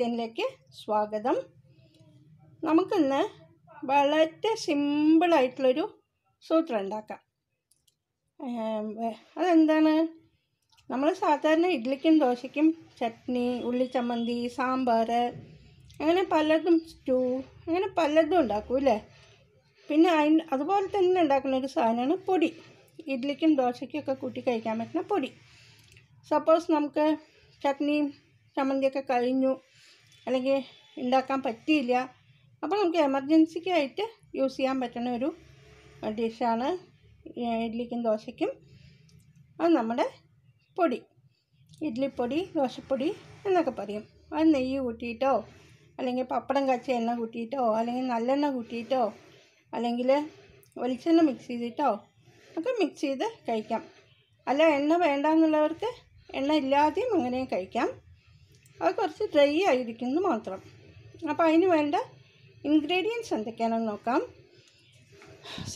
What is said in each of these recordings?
കിച്ചണിലേക്ക് സ്വാഗതം. നമുക്കിന്ന് വളരെ സിമ്പിളായിട്ടുള്ളൊരു സൂത്രം ഉണ്ടാക്കാം അതെന്താണ്? നമ്മൾ സാധാരണ ഇഡ്ഡലിക്കും ദോശയ്ക്കും ചട്നി ഉള്ളിച്ചമ്മന്തി സാമ്പാർ അങ്ങനെ പലതും സ്റ്റൂ അങ്ങനെ പലതും ഉണ്ടാക്കും അല്ലേ? പിന്നെ അതിന് അതുപോലെ തന്നെ ഉണ്ടാക്കുന്ന ഒരു സാധനമാണ് പൊടി. ഇഡ്ഡലിക്കും ദോശയ്ക്കൊക്കെ കൂട്ടി കഴിക്കാൻ പറ്റുന്ന പൊടി. സപ്പോസ് നമുക്ക് ചട്നിയും ചമ്മന്തിയൊക്കെ കഴിഞ്ഞു. അല്ലെങ്കിൽ ഉണ്ടാക്കാൻ പറ്റിയില്ല. അപ്പോൾ നമുക്ക് എമർജൻസിക്കായിട്ട് യൂസ് ചെയ്യാൻ പറ്റുന്ന ഒരു ഡിഷാണ് ഇഡ്ഡലിക്കും ദോശയ്ക്കും. അത് നമ്മുടെ പൊടി ഇഡ്ഡലിപ്പൊടി ദോശപ്പൊടി എന്നൊക്കെ പറയും. അത് നെയ്യ് കൂട്ടിയിട്ടോ അല്ലെങ്കിൽ പപ്പടം കച്ച എണ്ണ കൂട്ടിയിട്ടോ അല്ലെങ്കിൽ നല്ലെണ്ണ കൂട്ടിയിട്ടോ അല്ലെങ്കിൽ വെളിച്ചെണ്ണ മിക്സ് ചെയ്തിട്ടോ ഒക്കെ മിക്സ് ചെയ്ത് കഴിക്കാം. അല്ല എണ്ണ വേണ്ട എന്നുള്ളവർക്ക് എണ്ണ ഇല്ലാതെയും അങ്ങനെയും കഴിക്കാം. അത് കുറച്ച് ഡ്രൈ ആയിരിക്കുന്നു മാത്രം. അപ്പോൾ അതിന് വേണ്ട ഇൻഗ്രീഡിയൻസ് എന്തൊക്കെയാണെന്ന് നോക്കാം.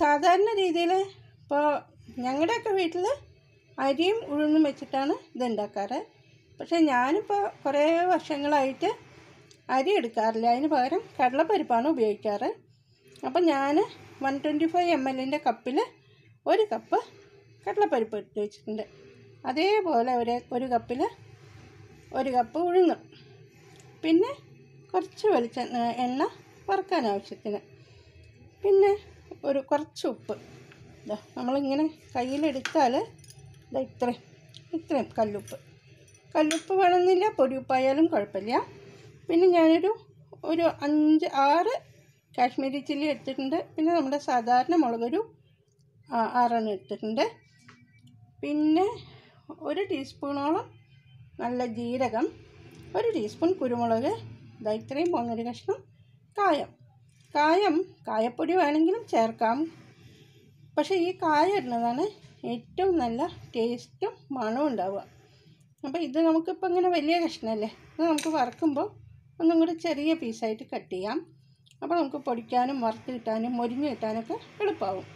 സാധാരണ രീതിയിൽ ഇപ്പോൾ ഞങ്ങളുടെയൊക്കെ വീട്ടിൽ അരിയും ഉഴുന്നും വെച്ചിട്ടാണ് ഇത് ഉണ്ടാക്കാറ്. പക്ഷേ ഞാനിപ്പോൾ കുറേ വർഷങ്ങളായിട്ട് അരി എടുക്കാറില്ല. അതിന് പകരം കടലപ്പരിപ്പാണ് ഉപയോഗിക്കാറ്. അപ്പോൾ ഞാൻ വൺ ട്വന്റി ഫൈവ് എം എല്ലിന്റെ കപ്പിൽ ഒരു കപ്പ് കടലപ്പരിപ്പ് എടുത്ത് വെച്ചിട്ടുണ്ട്. അതേപോലെ ഒരു ഒരു കപ്പിൽ ഒരു കപ്പ് ഉഴുന്ന്. പിന്നെ കുറച്ച് വെളിച്ചെണ്ണ എണ്ണ വറുക്കാൻ ആവശ്യത്തിന്. പിന്നെ ഒരു കുറച്ച് ഉപ്പ്. ഇതാ നമ്മളിങ്ങനെ കയ്യിലെടുത്താൽ ഇതാ ഇത്രയും ഇത്രയും കല്ലുപ്പ്. കല്ലുപ്പ് വേണമെന്നില്ല പൊടിയുപ്പായാലും കുഴപ്പമില്ല. പിന്നെ ഞാനൊരു ഒരു അഞ്ച് ആറ് കാശ്മീരി ചില്ലി എടുത്തിട്ടുണ്ട്. പിന്നെ നമ്മുടെ സാധാരണ മുളകൊരു ആറെണ്ണം എടുത്തിട്ടുണ്ട്. പിന്നെ ഒരു ടീസ്പൂണോളം നല്ല ജീരകം ഒരു ടീസ്പൂൺ കുരുമുളക് ഇതാ ഇത്രയും പോകുന്നൊരു കഷ്ണം കായം. കായം കായപ്പൊടി വേണമെങ്കിലും ചേർക്കാം. പക്ഷേ ഈ കായ ഇടുന്നതാണ് ഏറ്റവും നല്ല ടേസ്റ്റും മണവും ഉണ്ടാവുക. അപ്പോൾ ഇത് നമുക്കിപ്പോൾ ഇങ്ങനെ വലിയ കഷ്ണമല്ലേ? ഇത് നമുക്ക് വറക്കുമ്പോൾ ഒന്നും കൂടി ചെറിയ പീസായിട്ട് കട്ട് ചെയ്യാം. അപ്പോൾ നമുക്ക് പൊടിക്കാനും വറുത്ത് കിട്ടാനും മൊരിഞ്ഞ് കിട്ടാനൊക്കെ എളുപ്പമാവും.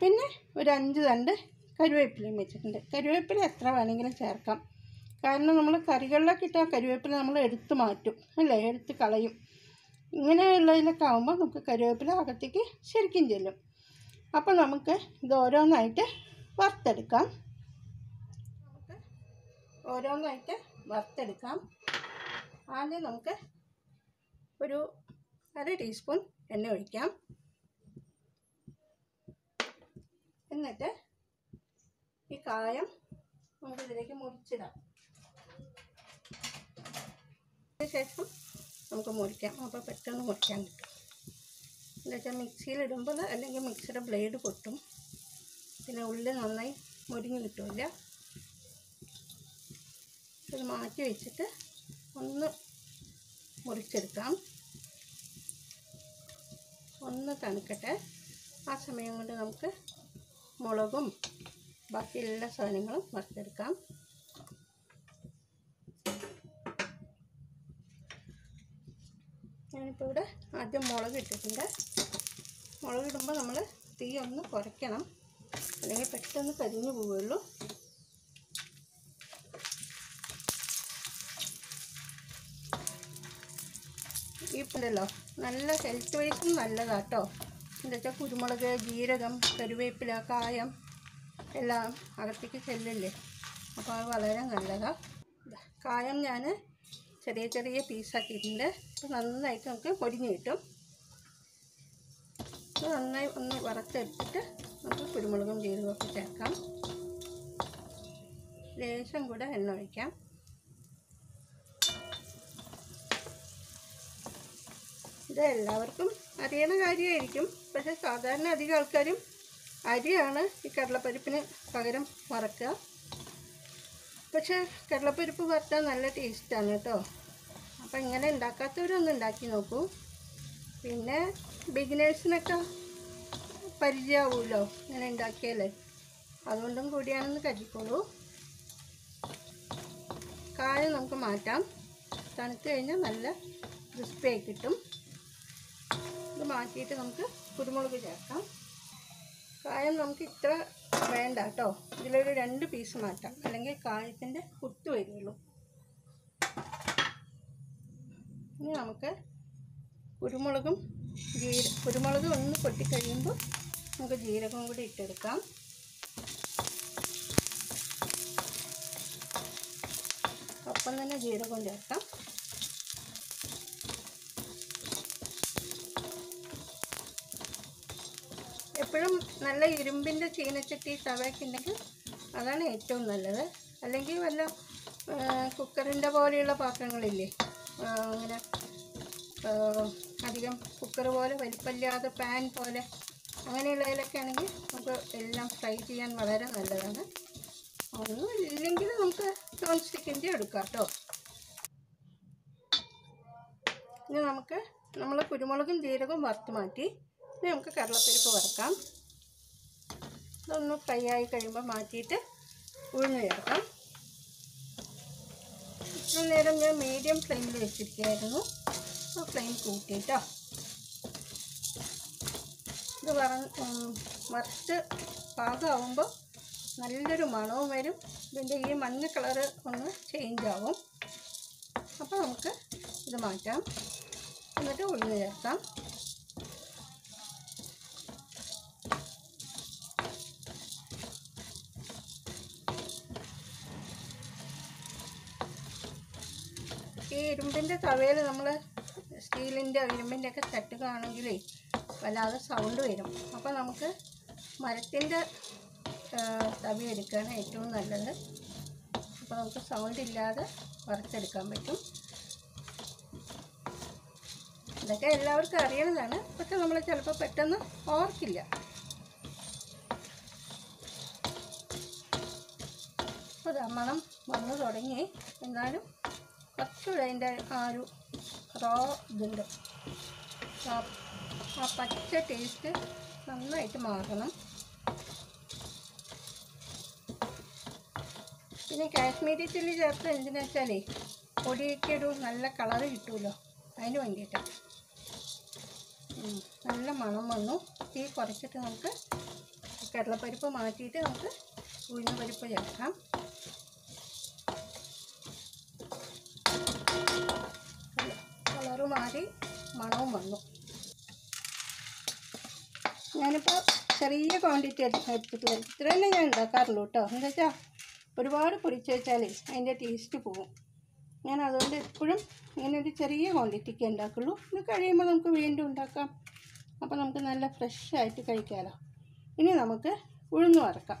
പിന്നെ ഒരു അഞ്ച് തണ്ട് കരുവേപ്പിലയും വെച്ചിട്ടുണ്ട്. കരുവേപ്പില എത്ര വേണമെങ്കിലും ചേർക്കാം. കാരണം നമ്മൾ കറികളിലൊക്കെ ഇട്ടാൽ കരുവേപ്പില നമ്മൾ എടുത്ത് മാറ്റും അല്ലേ? എടുത്ത് കളയും. ഇങ്ങനെയുള്ളതിലൊക്കെ ആകുമ്പോൾ നമുക്ക് കരുവേപ്പില അകത്തേക്ക് ശരിക്കും ചെല്ലും. അപ്പോൾ നമുക്ക് ഇത് ഓരോന്നായിട്ട് വറുത്തെടുക്കാം. നമുക്ക് ഓരോന്നായിട്ട് വറുത്തെടുക്കാം. ആദ്യം നമുക്ക് ഒരു അര ടീസ്പൂൺ എണ്ണ ഒഴിക്കാം. എന്നിട്ട് ഈ കായം നമുക്ക് ഇതിലേക്ക് മുറിച്ചിടാം. ശേഷം നമുക്ക് മുറിക്കാം. അപ്പോൾ പെട്ടെന്ന് മുറിക്കാൻ കിട്ടും. എന്താ വെച്ചാൽ മിക്സിയിൽ ഇടുമ്പോൾ അല്ലെങ്കിൽ മിക്സിയുടെ ബ്ലേഡ് പൊട്ടും. പിന്നെ ഉള്ളിൽ നന്നായി മുരിഞ്ഞ് കിട്ടില്ല ഇത് മാറ്റി വെച്ചിട്ട് ഒന്ന് മുറിച്ചെടുക്കാം. ഒന്ന് തണുക്കട്ടെ. ആ സമയം കൊണ്ട് നമുക്ക് മുളകും ബാക്കി എല്ലാ സാധനങ്ങളും വറുത്തെടുക്കാം. ഞാനിപ്പോൾ ഇവിടെ ആദ്യം മുളക് ഇട്ടിട്ടുണ്ട്. മുളക് ഇടുമ്പോൾ നമ്മൾ തീ ഒന്ന് കുറയ്ക്കണം. അല്ലെങ്കിൽ പെട്ടെന്ന് കരിഞ്ഞു പോവുള്ളൂ ഈ നല്ല ഹെൽത്ത് വൈസും നല്ലതാട്ടോ. എന്താ വെച്ചാൽ കുരുമുളക് ജീരകം കരുവേപ്പില കായം എല്ലാം അകത്തേക്ക് ചെല്ലില്ലേ? അപ്പോൾ അത് വളരെ നല്ലതാണ് കായം ഞാൻ ചെറിയ ചെറിയ പീസാക്കിയിട്ടുണ്ട് അപ്പോൾ നന്നായിട്ട് നമുക്ക് പൊടിഞ്ഞ് കിട്ടും. അപ്പോൾ നന്നായി ഒന്ന് വറുത്തെടുത്തിട്ട് നമുക്ക് കുരുമുളകും ജീരകമൊക്കെ ചേർക്കാം. ലേശം കൂടെ എണ്ണ ഒഴിക്കാം. ഇത് എല്ലാവർക്കും അറിയണ കാര്യമായിരിക്കും. പക്ഷേ സാധാരണ അധികം ആൾക്കാരും അരിയാണ് ഈ കടലപ്പരിപ്പിന് പകരം വറക്കുക. പക്ഷേ കടലപ്പരിപ്പ് വറുത്താൽ നല്ല ടേസ്റ്റാണ് കേട്ടോ. അപ്പോൾ ഇങ്ങനെ ഉണ്ടാക്കാത്തവരൊന്നും ഉണ്ടാക്കി നോക്കൂ. പിന്നെ ബിഗിനേഴ്സിനൊക്കെ പരിചയമാവുമല്ലോ ഇങ്ങനെ ഉണ്ടാക്കിയാലേ? അതുകൊണ്ടും കൂടിയാണെന്ന് കരുതിക്കോളൂ. കായ നമുക്ക് മാറ്റാം. തണുത്ത് കഴിഞ്ഞാൽ നല്ല ക്രിസ്പിയായി കിട്ടും. ഇത് മാറ്റിയിട്ട് നമുക്ക് കുരുമുളക് ചേർക്കാം. കായം നമുക്ക് ഇത്ര വേണ്ട കേട്ടോ. ഇതിലൊരു രണ്ട് പീസ് മാറ്റാം. അല്ലെങ്കിൽ കായത്തിന്റെ കുത്ത് വരുള്ളൂ. ഇനി നമുക്ക് കുരുമുളകും ജീര കുരുമുളക് ഒന്ന് പൊട്ടിക്കഴിയുമ്പോൾ നമുക്ക് ജീരകവും കൂടി ഇട്ടെടുക്കാം. ഒപ്പം തന്നെ ജീരകവും ചേർക്കാം. എപ്പോഴും നല്ല ഇരുമ്പിന്റെ ചീനച്ചട്ടി തവയൊക്കെ ഉണ്ടെങ്കിൽ അതാണ് ഏറ്റവും നല്ലത്. അല്ലെങ്കിൽ വല്ല കുക്കറിന്റെ പോലെയുള്ള പാത്രങ്ങളില്ലേ? അങ്ങനെ അധികം കുക്കർ പോലെ വലിപ്പമില്ലാതെ പാൻ പോലെ അങ്ങനെയുള്ളതിലൊക്കെ ആണെങ്കിൽ നമുക്ക് എല്ലാം ഫ്രൈ ചെയ്യാൻ വളരെ നല്ലതാണ്. ഒന്നും ഇല്ലെങ്കിൽ നമുക്ക് നോൺ സ്റ്റിക്കിന്റെ എടുക്കാം കേട്ടോ. ഇനി നമുക്ക് നമ്മൾ കുരുമുളകും ജീരകവും വറുത്ത് മാറ്റി ഇനി നമുക്ക് കടലപ്പരിപ്പ് വറുക്കാം. ഇതൊന്ന് ഫ്രൈ ആയി കഴിയുമ്പോൾ മാറ്റിയിട്ട് ഉഴുന്ന് ചേർക്കാം. ഇത്ര നേരം ഞാൻ മീഡിയം ഫ്ലെയിമിൽ വെച്ചിരിക്കുകയായിരുന്നു ഫ്ലെയിം കൂട്ടിയിട്ടോ. ഇത് വറ വറച്ച് വറുത്ത് പാകമാകുമ്പോൾ നല്ലൊരു മണവും വരും. ഇതിന്റെ ഈ മഞ്ഞ കളറ് ഒന്ന് ചേഞ്ച് ആവും. അപ്പോൾ നമുക്ക് ഇത് മാറ്റാം. എന്നിട്ട് ഉഴുന്ന് ചേർക്കാം. ഈ ഇരുമ്പിന്റെ തവയിൽ നമ്മൾ സ്റ്റീലിന്റെ ഇരുമ്പിന്റെ ഒക്കെ തട്ടുകയാണെങ്കിലേ വല്ലാതെ സൗണ്ട് വരും. അപ്പോൾ നമുക്ക് മരത്തിന്റെ തവി എടുക്കുകയാണ് ഏറ്റവും നല്ലത്. അപ്പോൾ നമുക്ക് സൗണ്ട് ഇല്ലാതെ വറുത്തെടുക്കാൻ പറ്റും. ഇതൊക്കെ എല്ലാവർക്കും അറിയുന്നതാണ് പക്ഷെ നമ്മൾ ചിലപ്പോൾ പെട്ടെന്ന് ഓർക്കില്ല. അപ്പോൾ മണം വന്നു തുടങ്ങി. എന്നാലും കുറച്ചുകൂടെ അതിന്റെ ആ ഒരു റോ ഇതുണ്ട്. ആ പച്ച ടേസ്റ്റ് നന്നായിട്ട് മാറണം. പിന്നെ കാശ്മീരി ചില്ലി ചേർത്ത് എന്തിനാ വെച്ചാലേ പൊടിയൊക്കെ ഒരു നല്ല കളറ് കിട്ടുമല്ലോ അതിന് വേണ്ടിയിട്ടാണ് നല്ല മണം വന്നു. തീ കുറച്ചിട്ട് നമുക്ക് കടലപ്പരിപ്പ് മാറ്റിയിട്ട് നമുക്ക് ഉഴുന്ന പരിപ്പ് ചേർക്കാം കളറ് മാറി മണവും വന്നു. ഞാനിപ്പോൾ ചെറിയ ക്വാണ്ടിറ്റി എടുത്തിട്ടില്ല ഇത്ര തന്നെ ഞാൻ ഉണ്ടാക്കാറുള്ളൂ കേട്ടോ. എന്താ വെച്ചാൽ ഒരുപാട് പൊരിച്ചു വെച്ചാൽ അതിന്റെ ടേസ്റ്റ് പോകും. ഞാൻ അതുകൊണ്ട് എപ്പോഴും ഇങ്ങനെ ഒരു ചെറിയ ക്വാണ്ടിറ്റിക്ക് ഉണ്ടാക്കുള്ളൂ. ഇത് കഴിയുമ്പോൾ നമുക്ക് വീണ്ടും ഉണ്ടാക്കാം. അപ്പോൾ നമുക്ക് നല്ല ഫ്രഷ് ആയിട്ട് കഴിക്കാമല്ലോ ഇനി നമുക്ക് ഉഴുന്ന് വറക്കാം.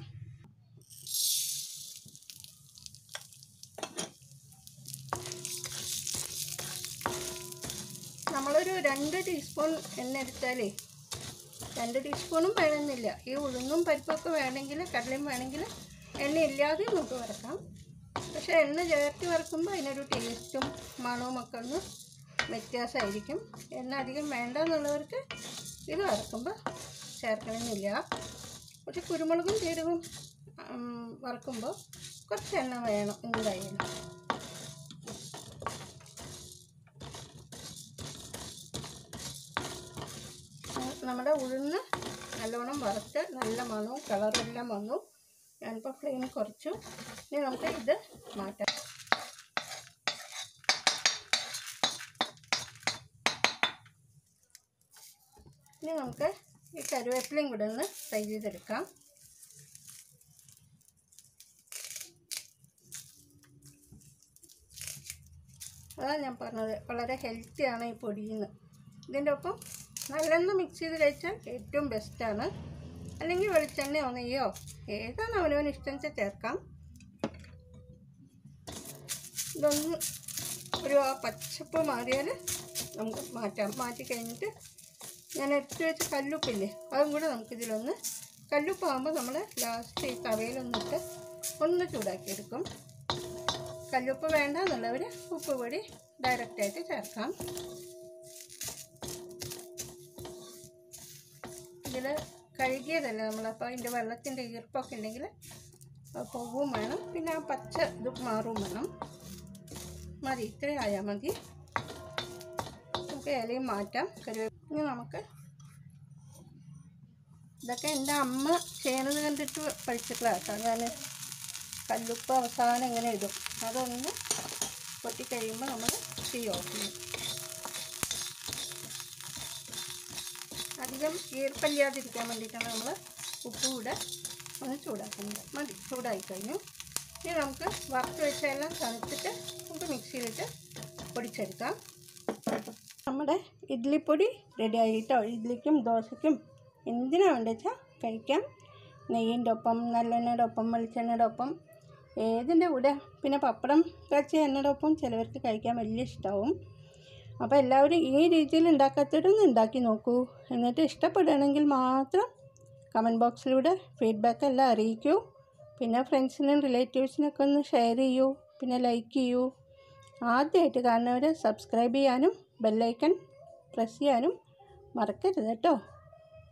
നമ്മളൊരു രണ്ട് ടീസ്പൂൺ എണ്ണ എടുത്താലേ രണ്ട് ടീസ്പൂണും വേണമെന്നില്ല. ഈ ഉഴുന്നും പരിപ്പൊക്കെ വേണമെങ്കിൽ കടലയും വേണമെങ്കിൽ എണ്ണ ഇല്ലാതെ നമുക്ക് വറക്കാം. പക്ഷേ എണ്ണ ചേർത്ത് വറക്കുമ്പോൾ അതിനൊരു ടേസ്റ്റും മണവും ഒക്കെ ഒന്ന് വ്യത്യാസമായിരിക്കും. എണ്ണ അധികം വേണ്ട എന്നുള്ളവർക്ക് ഇത് വറക്കുമ്പോൾ ചേർക്കണമെന്നില്ല. പക്ഷെ കുരുമുളകും ഉം, വറക്കുമ്പോൾ കുറച്ച് എണ്ണ വേണം എന്തായാലും നമ്മുടെ ഉഴുന്ന് നല്ലോണം വറുത്ത് നല്ല മണവും കളറെല്ലാം വന്നു. ഞാനിപ്പോൾ ഫ്ലെയിം കുറച്ചു. ഇനി നമുക്ക് ഇത് മാറ്റാം. ഇനി നമുക്ക് ഈ കരുവേപ്പിലയും കൂടെ ഒന്ന് ഫ്രൈ ചെയ്തെടുക്കാം. അതാണ് ഞാൻ പറഞ്ഞത്. വളരെ ഹെൽത്തിയാണ് ഈ പൊടിയിൽ നിന്ന് ഇതിന്റെ ഒപ്പം നല്ലെണ്ണ മിക്സ് ചെയ്ത് കഴിച്ചാൽ ഏറ്റവും ബെസ്റ്റാണ് അല്ലെങ്കിൽ വെളിച്ചെണ്ണയോ നെയ്യോ ഏതാണ് അവനവൻ ഇഷ്ടം വെച്ചാൽ ചേർക്കാം. ഇതൊന്ന് ഒരു ആ പച്ചപ്പ് മാറിയാൽ നമുക്ക് മാറ്റാം. മാറ്റി കഴിഞ്ഞിട്ട് ഞാൻ എടുത്തു വെച്ച കല്ലുപ്പില്ലേ അതും കൂടെ നമുക്കിതിലൊന്ന് കല്ലുപ്പാകുമ്പോൾ നമ്മൾ ലാസ്റ്റ് ഈ തവയിലൊന്നിട്ട് ഒന്ന് ചൂടാക്കിയെടുക്കും. കല്ലുപ്പ് വേണ്ട എന്നുള്ളവർ ഉപ്പ് പൊടി ഡയറക്റ്റായിട്ട് ചേർക്കാം. ഇതിൽ കഴുകിയതല്ല നമ്മളപ്പോൾ അതിന്റെ വെള്ളത്തിന്റെ ഈർപ്പൊക്കെ ഉണ്ടെങ്കിൽ പോകുകയും വേണം. പിന്നെ ആ പച്ച ഇത് മാറും വേണം. മതി ഇത്രയും ആയാൽ മതി. നമുക്ക് ഇലയും മാറ്റാം. കരുവേപ്പ് ഇനി നമുക്ക് ഇതൊക്കെ എന്റെ അമ്മ ചെയ്യണത് കണ്ടിട്ട് പഠിച്ചിട്ടുള്ളതാണ് ഞാൻ കല്ലുപ്പ് അവസാനം എങ്ങനെ ഇടും. അതൊന്ന് പൊട്ടിക്കഴിയുമ്പോൾ നമ്മൾ തീ ഓഫ് ചെയ്യും. അധികം ഈർപ്പല്ലാതിരിക്കാൻ വേണ്ടിയിട്ടാണ് നമ്മൾ ഉപ്പ് കൂടെ ഒന്ന് ചൂടാക്കുന്നത്. മതി ചൂടായി കഴിഞ്ഞു ഇനി നമുക്ക് വറുത്ത് വെച്ചെല്ലാം തണുത്തിട്ട് നമുക്ക് മിക്സിയിലിട്ട് പൊടിച്ചെടുക്കാം. നമ്മുടെ ഇഡ്ലിപ്പൊടി റെഡി ആയിട്ടോ? ഇഡ്ലിക്കും ദോശയ്ക്കും എന്തിനാ വേണ്ട വെച്ചാൽ കഴിക്കാം. നെയ്യിന്റെ ഒപ്പം നല്ലെണ്ണയുടെ ഒപ്പം വെളിച്ചെണ്ണയുടെ ഒപ്പം ഏതിന്റെ കൂടെ? പിന്നെ പപ്പടം കച്ച എണ്ണയുടെ ഒപ്പം ചിലവർക്ക് കഴിക്കാൻ വലിയ ഇഷ്ടമാവും അപ്പോൾ എല്ലാവരും ഈ രീതിയിൽ ഉണ്ടാക്കാത്തവരൊന്ന് ഉണ്ടാക്കി നോക്കൂ. എന്നിട്ട് ഇഷ്ടപ്പെടുകയാണെങ്കിൽ മാത്രം കമന്റ് ബോക്സിലൂടെ ഫീഡ്ബാക്ക് എല്ലാം അറിയിക്കൂ. പിന്നെ ഫ്രണ്ട്സിനും റിലേറ്റീവ്സിനൊക്കെ ഒന്ന് ഷെയർ ചെയ്യൂ. പിന്നെ ലൈക്ക് ചെയ്യൂ. ആദ്യമായിട്ട് കാണുന്നവർ സബ്സ്ക്രൈബ് ചെയ്യാനും ബെല്ലൈക്കൺ പ്രസ് ചെയ്യാനും മറക്കരുത് കേട്ടോ.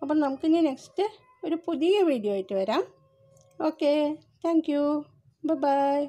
അപ്പം നമുക്കിനി നെക്സ്റ്റ് ഒരു പുതിയ വീഡിയോ ആയിട്ട് വരാം. Okay thank you by